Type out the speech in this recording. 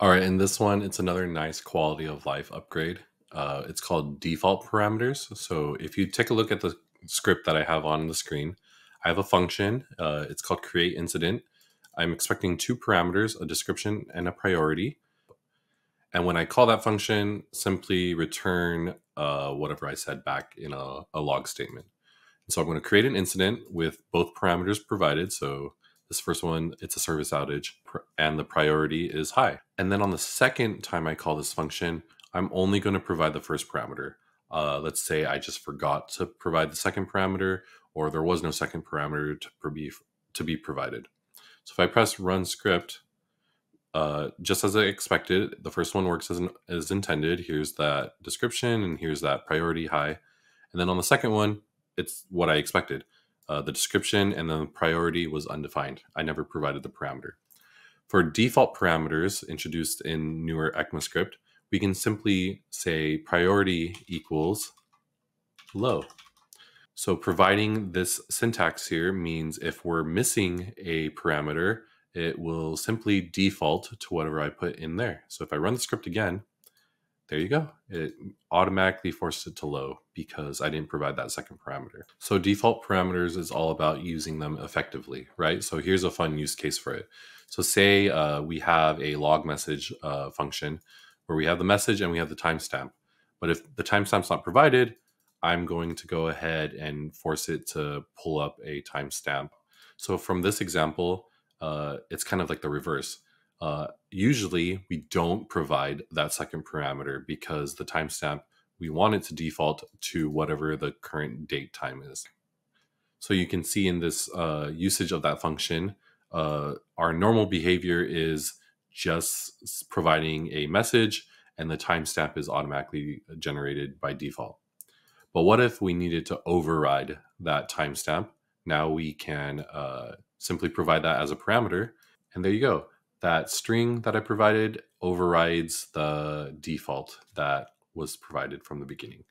All right, in this one, it's another nice quality of life upgrade. Uh, it's called default parameters. So if you take a look at the script that I have on the screen, I have a function. Uh, it's called create incident. I'm expecting two parameters, a description and a priority. And when I call that function, simply return uh, whatever I said back in a, a log statement. so I'm going to create an incident with both parameters provided. So this first one, it's a service outage, and the priority is high. And then on the second time I call this function, I'm only going to provide the first parameter. Uh, let's say I just forgot to provide the second parameter, or there was no second parameter to be to be provided. So if I press run script, uh, just as I expected, the first one works as, as intended. Here's that description, and here's that priority high. And then on the second one, it's what I expected. Uh, the description and the priority was undefined. I never provided the parameter. For default parameters introduced in newer ECMAScript, we can simply say priority equals low. So providing this syntax here means if we're missing a parameter, it will simply default to whatever I put in there. So if I run the script again, there you go. It automatically forced it to low because I didn't provide that second parameter. So default parameters is all about using them effectively, right? So here's a fun use case for it. So say uh, we have a log message uh, function where we have the message and we have the timestamp. But if the timestamp's not provided, I'm going to go ahead and force it to pull up a timestamp. So from this example, uh, it's kind of like the reverse. Uh, usually, we don't provide that second parameter because the timestamp we want it to default to whatever the current date time is. So you can see in this uh, usage of that function, uh, our normal behavior is just providing a message and the timestamp is automatically generated by default. But what if we needed to override that timestamp? Now we can uh, simply provide that as a parameter. And there you go. That string that I provided overrides the default that was provided from the beginning.